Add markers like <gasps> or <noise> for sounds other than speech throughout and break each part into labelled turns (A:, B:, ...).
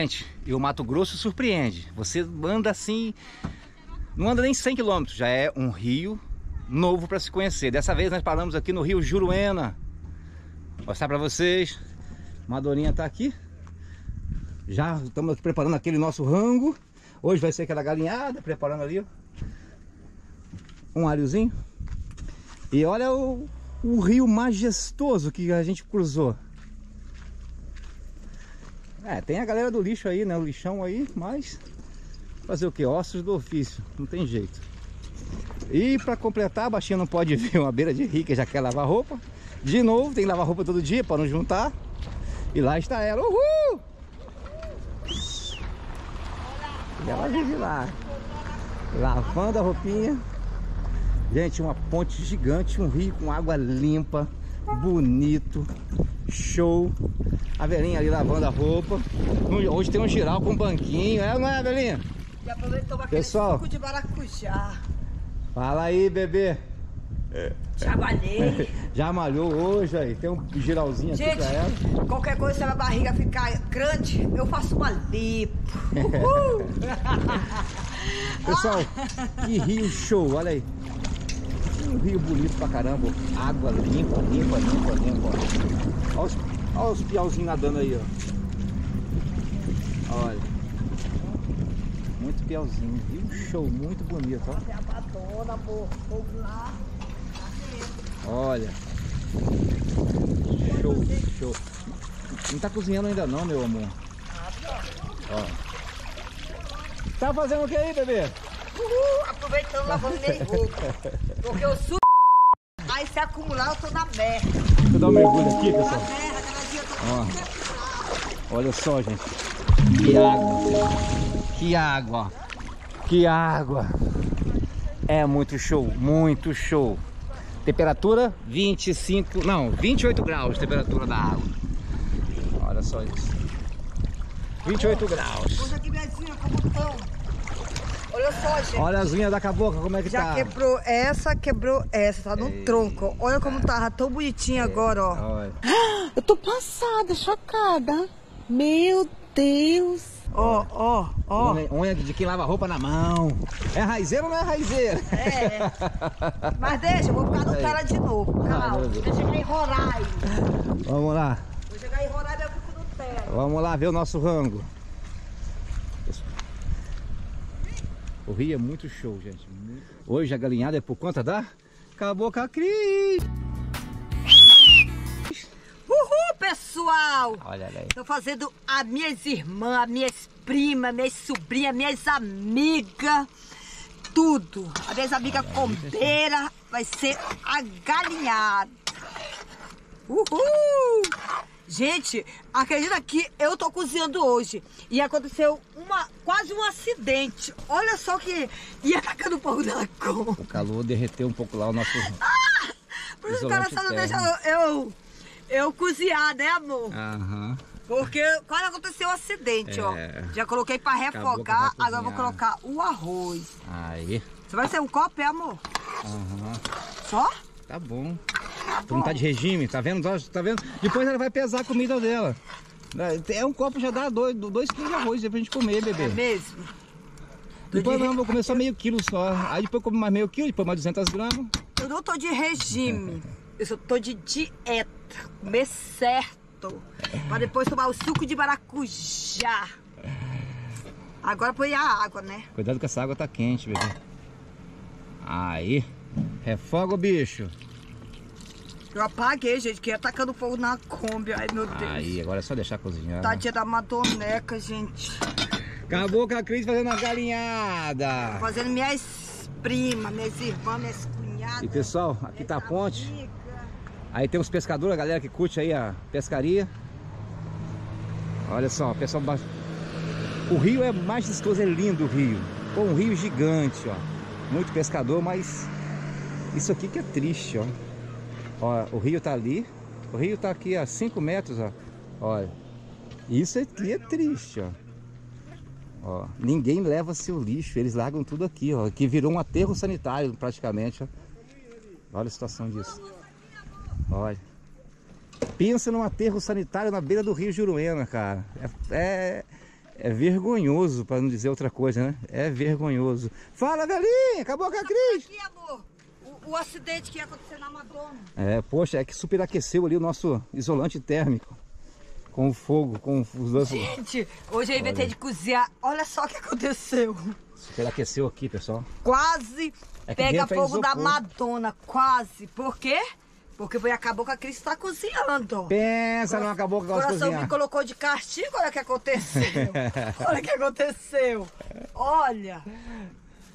A: Gente, e o Mato Grosso surpreende. Você anda assim, não anda nem 100 km, já é um rio novo para se conhecer. Dessa vez nós paramos aqui no rio Juruena. Vou mostrar para vocês. Madorinha tá aqui. Já estamos aqui preparando aquele nosso rango. Hoje vai ser aquela galinhada, preparando ali, ó. Um alhozinho. E olha o, o rio majestoso que a gente cruzou. É, tem a galera do lixo aí, né? O lixão aí, mas fazer o que? Ossos do ofício, não tem jeito. E para completar, a baixinha não pode <laughs> ver uma beira de rica, já quer lavar roupa. De novo, tem que lavar roupa todo dia para não juntar. E lá está ela. Uhul! E ela vive lá. Lavando a roupinha. Gente, uma ponte gigante, um rio com água limpa, bonito, show. A velhinha ali lavando a roupa. Hoje tem um giral com um banquinho, é ou não é, velhinha?
B: E aproveitou
A: Pessoal,
B: suco de maracujá.
A: Fala aí, bebê.
B: Já malhei. <laughs>
A: Já malhou hoje aí, tem um giralzinho aqui
B: Gente,
A: pra ela.
B: qualquer coisa, se a barriga ficar grande, eu faço uma lipo. Uhul. <laughs>
A: Pessoal, que rio show, olha aí. Um rio bonito pra caramba. Água limpa, limpa, limpa, limpa. Olha os, olha os piauzinhos nadando aí, ó. Olha. Muito piauzinho. Rio show, muito bonito, ó. Olha. Show, show. Não tá cozinhando ainda não, meu amor. Ó. Tá fazendo o que aí, bebê?
B: Uhul, aproveitando, lavando minha roupa. Porque eu subo. Aí se acumular, eu tô na merda.
A: Deixa eu dar um mergulho aqui,
B: Na
A: pessoal. Ó. Olha só, gente. Que água. Que água. Que água. É muito show, muito show. Temperatura 25, não, 28 graus temperatura da água. Olha só isso. 28 graus.
B: Olha aqui, unhas, como estão. Olha só, gente.
A: Olha as unhas da cabocla, como é que
B: Já
A: tá?
B: quebrou essa, quebrou essa, tá no
A: Ei.
B: tronco. Olha como tava tão bonitinha agora, ó.
A: Olha. <gasps>
B: Eu tô passada, chocada. Meu Deus. Ó, ó, ó.
A: Unha, de quem lava roupa na mão. É raizeiro ou não é raizeiro?
B: É. Mas deixa, eu vou ficar no tela de novo.
A: Ah,
B: Calma. Deixa eu chegar em Roraima.
A: Vamos lá.
B: Vou chegar em Roraima, eu fico no tela.
A: Vamos lá ver o nosso rango. O rio é muito show, gente. Hoje a galinhada é por conta da Cabocla Cris.
B: Uhul, pessoal.
A: Olha aí.
B: Tô fazendo as minhas irmãs, as minhas primas, minhas sobrinhas, minhas amigas, tudo. As minhas amigas combeira vai ser a galinhada. Uhul! Gente, acredita que eu tô cozinhando hoje e aconteceu uma, quase um acidente. Olha só que ia tacando fogo na cor.
A: O calor derreteu um pouco lá o nosso.
B: Por isso o cara só não deixa eu, eu, eu cozinhar, né, amor?
A: Aham.
B: Porque quase aconteceu um acidente, ó.
A: É.
B: Já coloquei pra refogar, agora vou colocar o arroz.
A: Aí.
B: Você vai ser um copo, é, amor?
A: Aham.
B: Só?
A: Tá bom.
B: Tá
A: Tu não tá de regime, tá vendo? Tá vendo? Depois ela vai pesar a comida dela. É um copo já dá dois, dois quilos de arroz pra gente comer, bebê.
B: É mesmo?
A: Depois
B: de-
A: não, vou comer só meio quilo só. Aí depois eu como mais meio quilo, depois mais 200 gramas.
B: Eu não tô de regime. Eu só tô de dieta. Comer certo. Pra depois tomar o suco de maracujá. Agora põe a água, né?
A: Cuidado que essa água tá quente, bebê. Aí. Refoga o bicho.
B: Eu apaguei, gente, que ia tacando fogo na Kombi. Ai, meu Deus.
A: Aí, agora é só deixar cozinhar.
B: Tadinha da madoneca, gente.
A: Acabou com a Cris fazendo a galinhada.
B: Fazendo minhas primas, minhas irmãs, minhas cunhadas.
A: E pessoal, aqui tá a ponte.
B: amigas.
A: Aí tem uns pescadores, a galera que curte aí a pescaria. Olha só, pessoal. O rio é majestoso, é lindo o rio. Pô, um rio gigante, ó. Muito pescador, mas isso aqui que é triste, ó. Ó, o rio tá ali. O rio tá aqui a 5 metros, ó. Olha. Isso aqui é triste, ó. Ó, ninguém leva seu lixo, eles largam tudo aqui, ó. Que virou um aterro sanitário praticamente, ó. Olha a situação disso. Olha. Pensa num aterro sanitário na beira do rio Juruena, cara. É, é, É vergonhoso, para não dizer outra coisa, né? É vergonhoso. Fala, velhinha! Acabou com a Cris!
B: Aqui, amor, o, o acidente que ia acontecer na Madonna.
A: É, poxa, é que superaqueceu ali o nosso isolante térmico. Com o fogo, com os dois.
B: Gente, hoje eu inventei de cozinhar. Olha só o que aconteceu.
A: Superaqueceu aqui, pessoal.
B: Quase
A: É
B: pega fogo da. Madonna. Quase. Por quê? Porque foi acabou que a Cris está cozinhando.
A: Pensa, não acabou que
B: O
A: gosta de
B: coração me colocou de castigo, olha o que aconteceu. <laughs> olha o que aconteceu. Olha.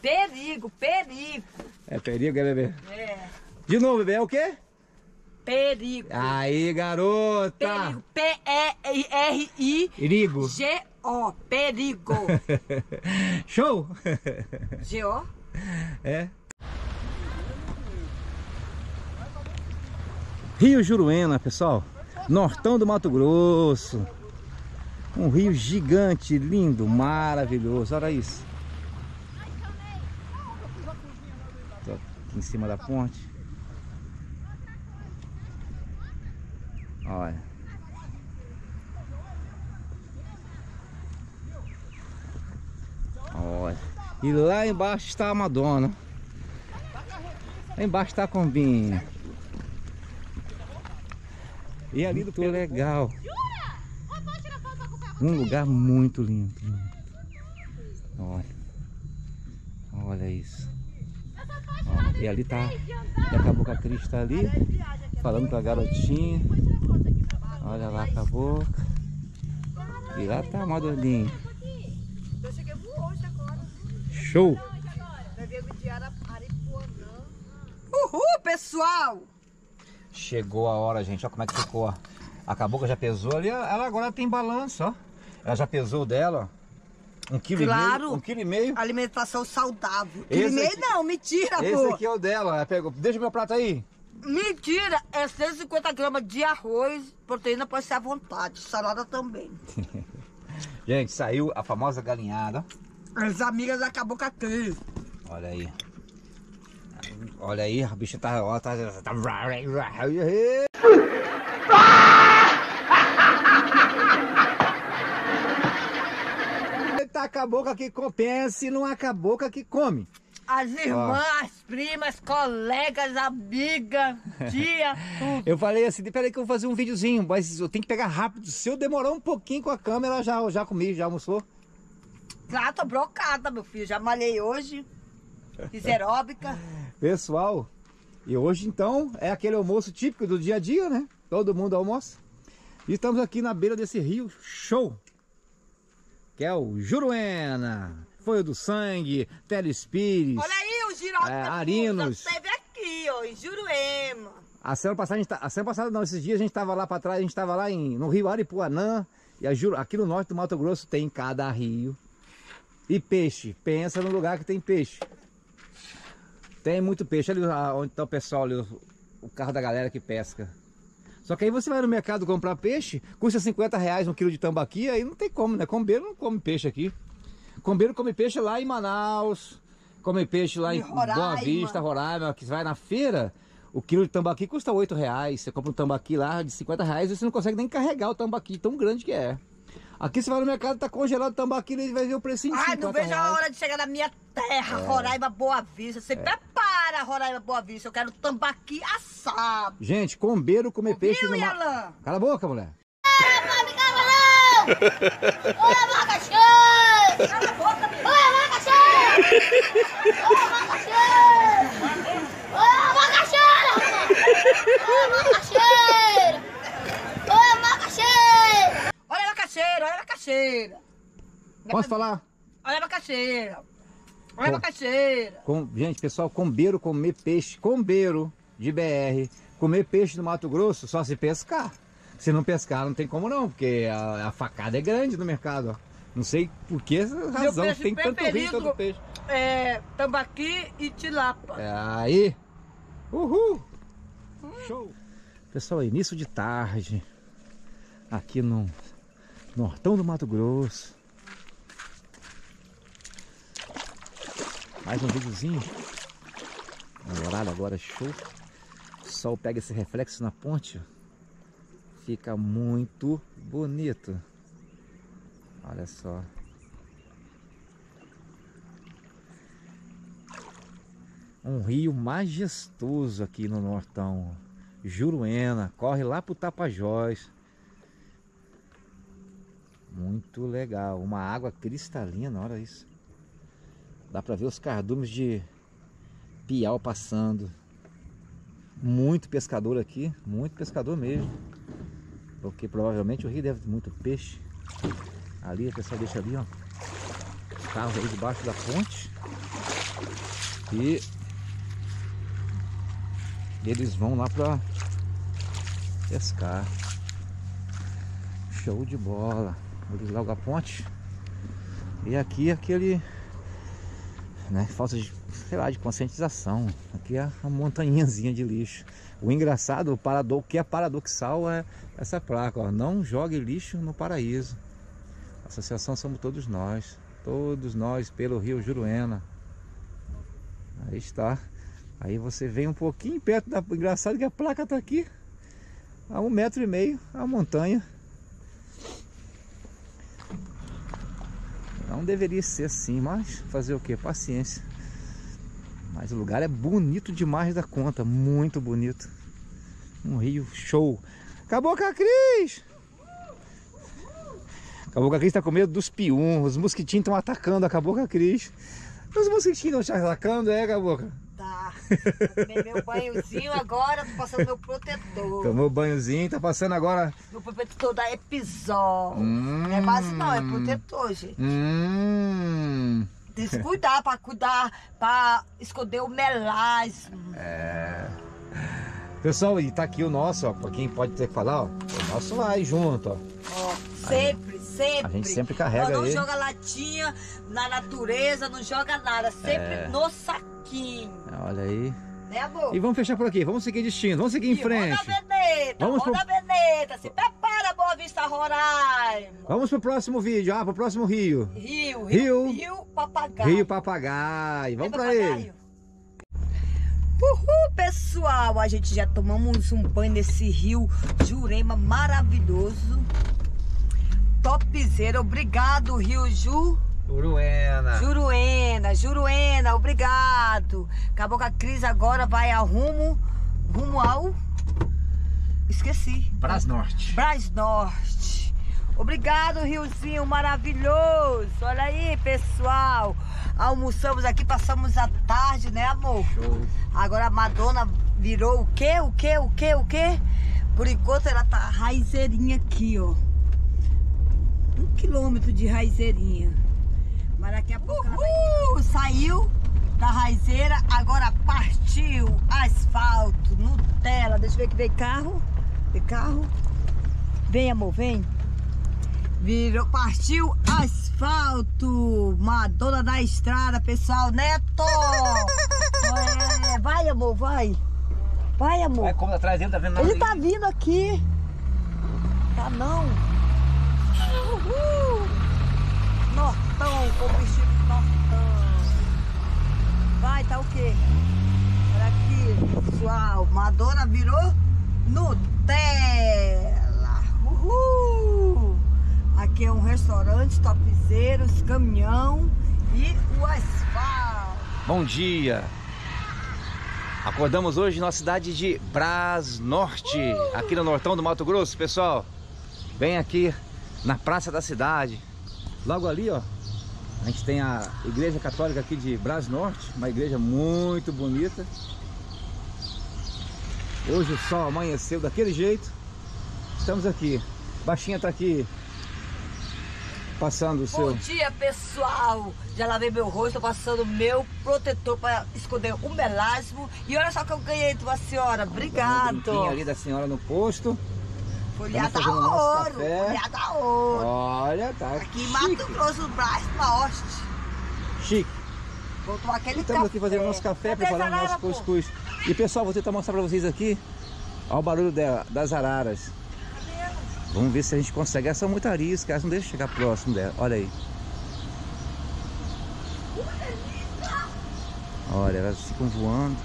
B: Perigo, perigo.
A: É perigo, é bebê?
B: É,
A: De novo, bebê, é o quê?
B: perigo.
A: Aí, garota!
B: Perigo. P-E-R-I-G-O. Perigo. <laughs>
A: Show!
B: G-O.
A: É. Rio Juruena, pessoal. Nortão do Mato Grosso. Um rio gigante, lindo, maravilhoso. Olha isso. Tô aqui em cima da ponte. Olha. Olha. E lá embaixo está a Madonna. Lá embaixo está a Combinha. E ali do pelo legal. Um lugar muito lindo. lindo. Olha. Olha isso. E ali tá. Acabou com a Cris tá ali. Falando com a garotinha. Olha lá a cabocla. E lá tá a
B: agora.
A: Show!
B: Uhul, pessoal!
A: Chegou a hora, gente. Olha como é que ficou. A cabocla já pesou ali. Ela agora tem balanço, ó. Ela já pesou dela. ó. Um quilo e
B: Claro.
A: meio. Um quilo e meio.
B: Alimentação saudável.
A: Esse
B: Esse
A: aqui-
B: não, mentira,
A: Esse
B: pô.
A: aqui é o dela. Ela pegou. Deixa meu prato aí.
B: Mentira, é 150 gramas de arroz, proteína pode ser à vontade, salada também.
A: Gente, saiu a famosa galinhada.
B: As amigas acabou com a Cris.
A: Olha aí. Olha aí, a bicha tá. Ó, tá, tá... Tá a cabocla que compensa e não a cabocla que come.
B: As irmãs, primas, colegas, amigas, tia, <laughs> tudo.
A: Eu falei assim, peraí que eu vou fazer um videozinho, mas eu tenho que pegar rápido. Se eu demorar um pouquinho com a câmera, já, já comi, já almoçou.
B: Já tô brocada, meu filho. Já malhei hoje. Fiz aeróbica. <laughs>
A: Pessoal, e hoje então é aquele almoço típico do dia a dia, né? Todo mundo almoça. E estamos aqui na beira desse rio show, que é o Juruena, Foi do Sangue, Telespires.
B: Olha aí o giroca.
A: É, Arinos.
B: Já teve aqui, ó, em Juruema.
A: A semana passada, a, tá- a semana passada não, esses dias a gente estava lá para trás, a gente estava lá em, no rio Aripuanã, e a Juru- aqui no norte do Mato Grosso tem cada rio. E peixe, pensa no lugar que tem peixe. Tem muito peixe, ali onde está o pessoal ali, o carro da galera que pesca. Só que aí você vai no mercado comprar peixe, custa 50 reais um quilo de tambaqui, aí não tem como, né? Combeiro não come peixe aqui. Combeiro come peixe lá em Manaus, come peixe lá em,
B: Em Roraima.
A: Boa Vista, Roraima, que você vai na feira, o quilo de tambaqui custa 8 reais. Você compra um tambaqui lá de 50 reais e você não consegue nem carregar o tambaqui, tão grande que é. Aqui você vai no mercado, tá congelado o tambaqui, ele vai ver o precinho de
B: Ai,
A: 50
B: não vejo
A: reais.
B: a hora de chegar na minha terra, Roraima Boa Vista. Você prepara, Roraima Boa Vista. Eu quero tambaqui assado.
A: Gente, combeiro comer peixe
B: Viu,
A: no mar.
B: Yalan?
A: Cala a boca, mulher.
C: Oi, abacaxi!
B: Cala a boca, menina.
C: Oi, abacaxi! Oi, abacaxi! Oi, abacaxi! Oi, abacaxi! Oi, abacaxi!
B: Olha a macaxeira, olha a macaxeira.
A: Posso falar?
B: Olha a macaxeira. Macaxeira.
A: Com, gente, pessoal, combeiro comer peixe, combeiro de BR, comer peixe no Mato Grosso, só se pescar. Se não pescar, não tem como não, porque a, a facada é grande no mercado, ó. Não sei por que essa razão,
B: peixe
A: tem tanto rio, tanto peixe.
B: É, tambaqui e tilapa.
A: É, aí, uhul, show. Pessoal, início de tarde, aqui no Nortão do Mato Grosso. Mais um videozinho. Horário agora show. O sol pega esse reflexo na ponte. Fica muito bonito. Olha só. Um rio majestoso aqui no Nortão. Juruena, corre lá pro Tapajós. Muito legal, uma água cristalina, olha isso. Dá pra ver os cardumes de piau passando. Muito pescador aqui, muito pescador mesmo. Porque provavelmente o rio deve ter muito peixe. Ali, a pessoa deixa ali, ó. Os carros aí debaixo da ponte. E eles vão lá pra pescar. Show de bola. Eles logo a ponte. E aqui aquele né, falta de, sei lá, de conscientização. Aqui é a montanhazinha de lixo. O engraçado, o paradoxo, que é paradoxal é essa placa, ó, não jogue lixo no paraíso. A associação somos todos nós, todos nós pelo Rio Juruena. Aí está. Aí você vem um pouquinho perto da. Engraçado que a placa está aqui. A um metro e meio a montanha. Não deveria ser assim, mas fazer o que? Paciência. Mas o lugar é bonito demais da conta, muito bonito. Um rio show. Acabou com a Cris! Acabou com a Cris tá com medo dos pium. Os mosquitinhos estão atacando a Cabocla Cris. Os mosquitinhos estão te atacando, é, Cabocla?
B: Tomei meu banhozinho agora, tô passando meu protetor.
A: Tomou banhozinho, tá passando agora.
B: Meu protetor da Episol.
A: Hum.
B: Não é base não, é protetor, gente.
A: Hum.
B: Tem que cuidar pra cuidar, pra esconder o melasma.
A: É. Pessoal, e tá aqui o nosso, ó. Pra quem pode ter que falar, ó. O nosso vai junto, ó.
B: Ó, sempre, sempre.
A: A gente sempre carrega
B: Ó, não
A: ele.
B: joga latinha na natureza, não joga nada. Sempre
A: É.
B: no saquinho.
A: Olha aí.
B: Né, amor?
A: E vamos fechar por aqui, vamos seguir destino, vamos seguir em
B: E
A: frente.
B: Roda a Veneta,
A: Vamos
B: roda a Veneta. Se prepara, Boa Vista, Roraima.
A: Vamos pro próximo vídeo, ah, pro próximo rio.
B: Rio,
A: Rio.
B: Rio, Rio Papagaio.
A: Rio Papagaio. Vamos pra ele.
B: Uhul, pessoal, a gente já tomamos um banho nesse rio Jurema maravilhoso. Topzera, obrigado, Rio Ju.
A: Uruena.
B: Juruena, Juruena, obrigado. Acabou com a crise agora, vai a rumo, rumo ao... Esqueci.
A: Bras Norte.
B: Bras Norte. Obrigado, Riozinho maravilhoso. Olha aí, pessoal. Almoçamos aqui, passamos a tarde, né, amor?
A: Show.
B: Agora a Madonna virou o quê? O quê? O quê? O quê? Por enquanto ela tá raizeirinha aqui, ó. Um quilômetro de raizeirinha. Mas daqui a pouco ela vai... Saiu da raizeira, agora partiu asfalto, Nutella. Deixa eu ver que vem carro. Vem carro. Vem, amor, vem. Virou, partiu asfalto. Madonna da estrada, pessoal. Neto! É, vai, amor, vai. Vai, amor.
A: Vai como atrás dele, tá vendo nada
B: Ele
A: aí?
B: tá vindo aqui. Tá não. Uhul. Nortão. Vai, tá o quê? Olha aqui, pessoal. Madonna virou Nutella. Uhul. Aqui é um restaurante, topzeiros, caminhão e o asfalto.
A: Bom dia! Acordamos hoje na cidade de Bras Norte, aqui no Nortão do Mato Grosso, pessoal. Bem aqui na praça da cidade. Logo ali, ó, a gente tem a igreja católica aqui de Bras Norte, uma igreja muito bonita. Hoje o sol amanheceu daquele jeito. Estamos aqui. Baixinha tá aqui passando o seu
B: Bom dia, pessoal! Já lavei meu rosto, tô passando meu protetor para esconder o melasmo. E olha só que eu ganhei de uma senhora. Obrigado!
A: brinquinho ali da senhora no posto.
B: Folhada
A: nosso
B: ouro! Folhada ouro!
A: Olha, tá
B: Aqui em
A: chique.
B: Mato Grosso, Brás, Norte.
A: Chique.
B: Vou tomar aquele
A: Estamos
B: café.
A: aqui fazendo nosso café,
B: Cadê
A: preparando
B: essa
A: nosso
B: arara, pô?
A: cuscuz. E pessoal, vou tentar mostrar pra vocês aqui. Olha o barulho dela, das araras. Vamos ver se a gente consegue. Elas são muito ariscas, elas não deixam chegar próximo dela. Olha aí. Olha, elas ficam voando.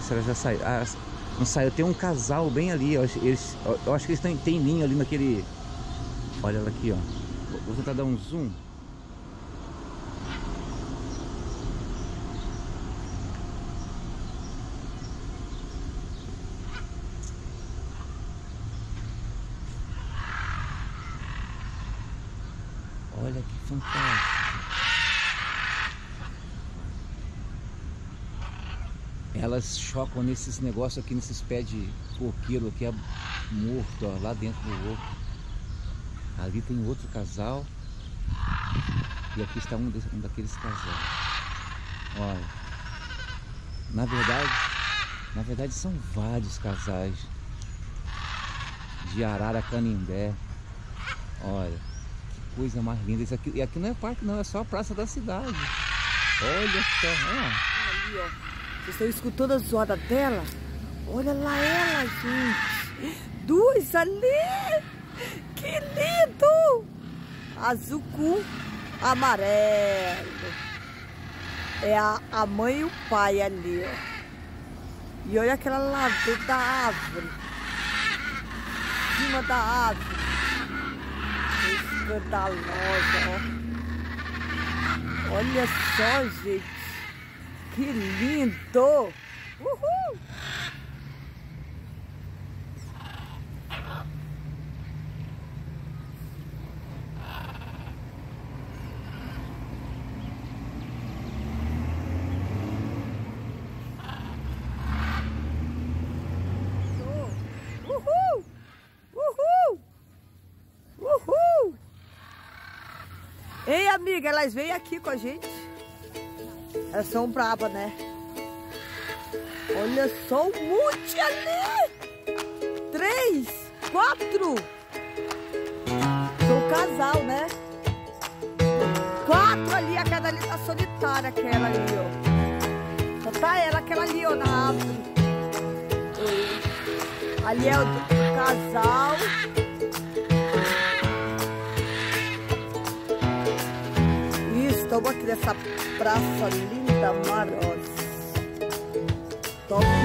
A: Se elas já saíram. Ah, elas não saiu. Tem um casal bem ali. ó. Eles, eu acho que eles têm, têm ninho ali naquele. Olha ela aqui, ó. Vou tentar dar um zoom. Olha que fantástico. Elas chocam nesses negócios aqui, nesses pés de coqueiro que é morto, ó, lá dentro do ovo. Ali tem outro casal. E aqui está um, desse- um daqueles casais. Olha. Na verdade, na verdade são vários casais de arara canindé. Olha, que coisa mais linda. Isso aqui, e aqui não é parque não, é só a praça da cidade. Olha só, ó.
B: Ali, ó. Vocês estão escutando a zoada dela? Olha lá ela, gente. Duas ali. Que lindo. Azul com amarelo. É a, a mãe e o pai ali, ó. E olha aquela lá dentro da árvore. Cima da árvore. Escandalosa, ó. Olha só, gente. Que lindo! Uhul! Ei, amiga, elas vêm aqui com a gente. Elas são bravas, né? Olha só o monte ali! Três, quatro! São um casal, né? Quatro ali, a cada ali tá solitária, aquela ali, ó. Só tá ela, aquela ali, ó, na árvore. Ali é o casal. E estamos aqui nessa praça linda, the mud on.